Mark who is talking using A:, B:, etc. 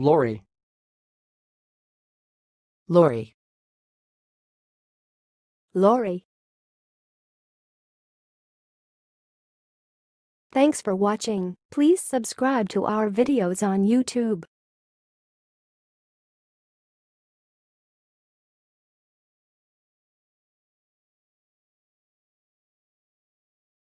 A: Lori.
B: Lori.
C: Lori. Thanks for watching. Please subscribe to our videos on YouTube.